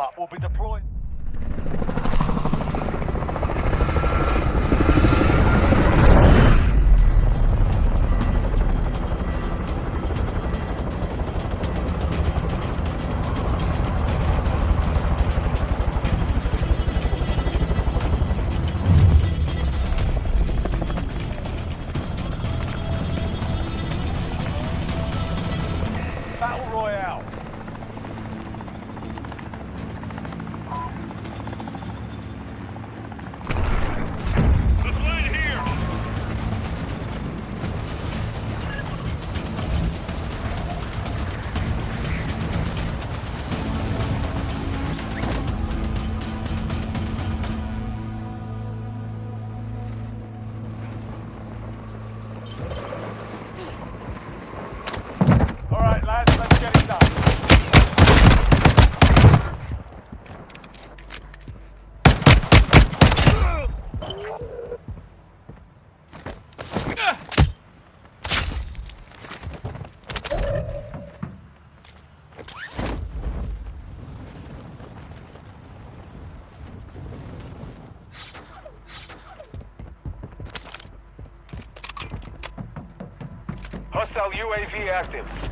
up will be deployed. Battle Royale. Awesome. Hostile UAV active.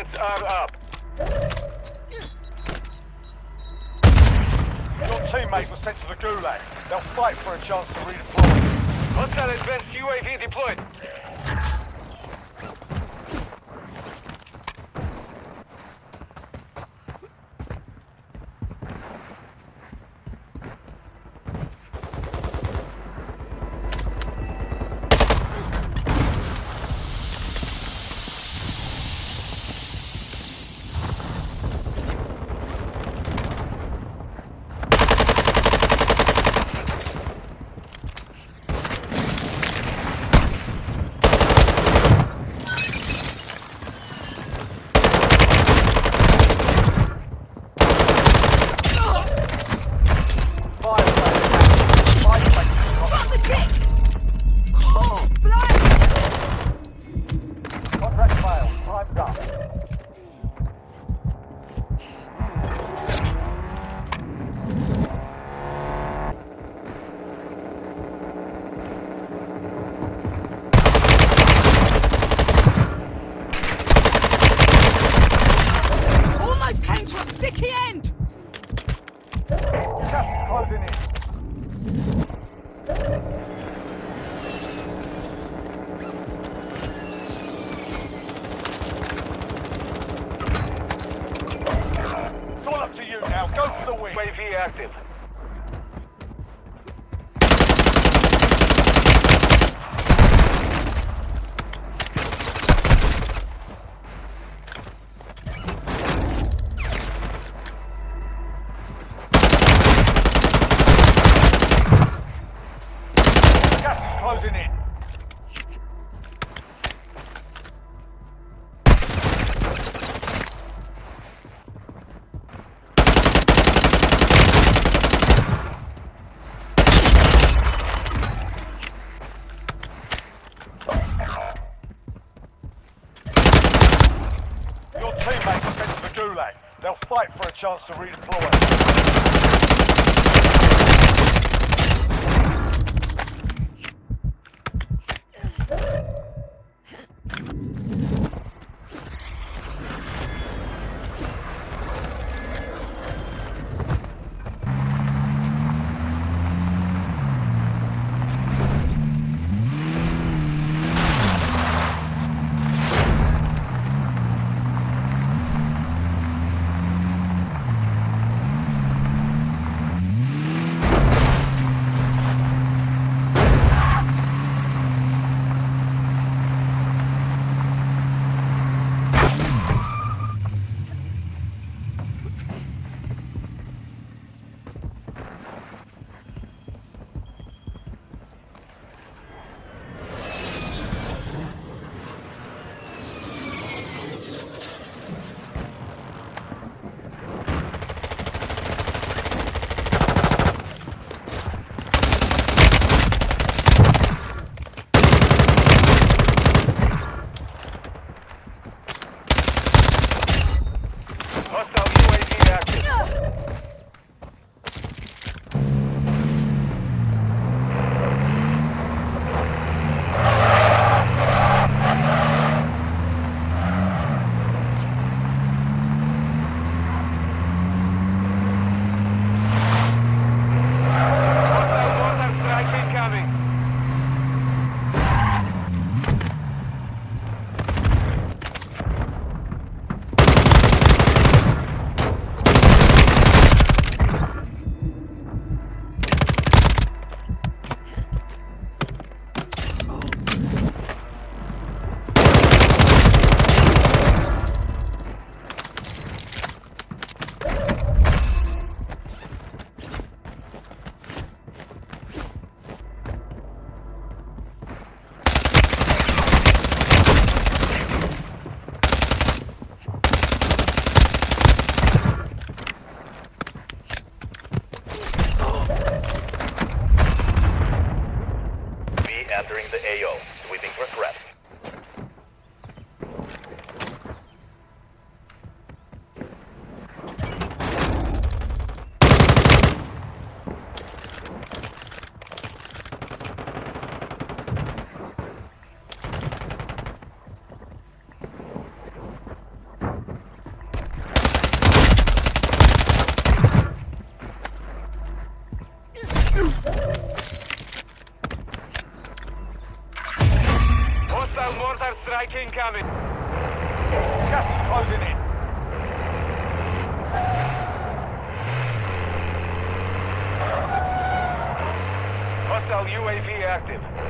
Targets are up. Your teammate was sent to the Gulag. They'll fight for a chance to redeploy. Hostile advanced UAV deployed. They'll fight for a chance to redeploy. incoming. Chassis closing in. Hostile UAV active.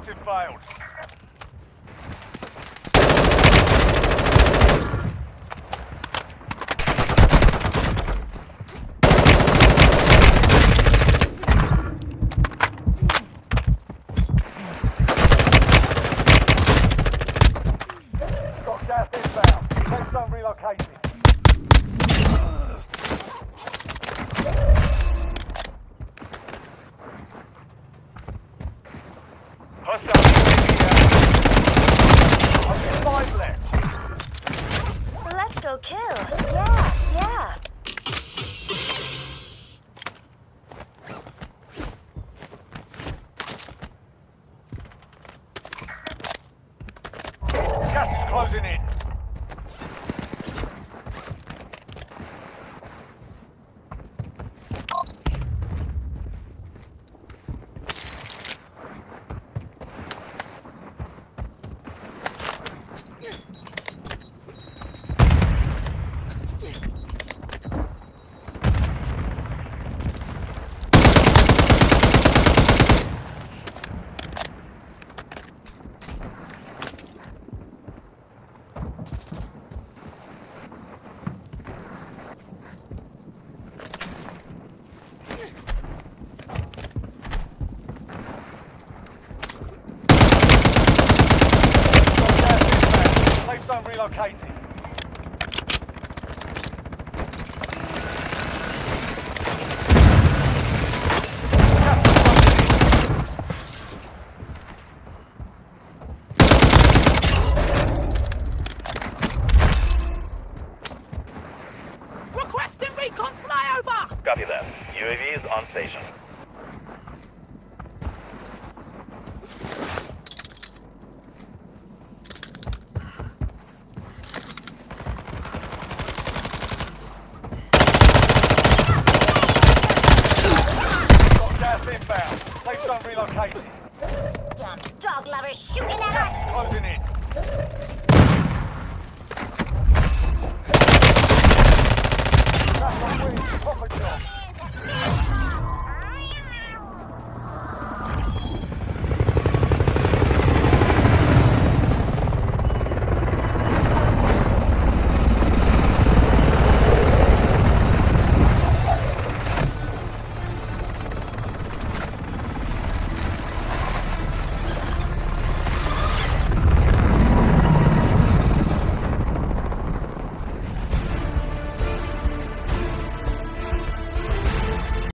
Objective failed. Let's go kill. Yeah. Titan.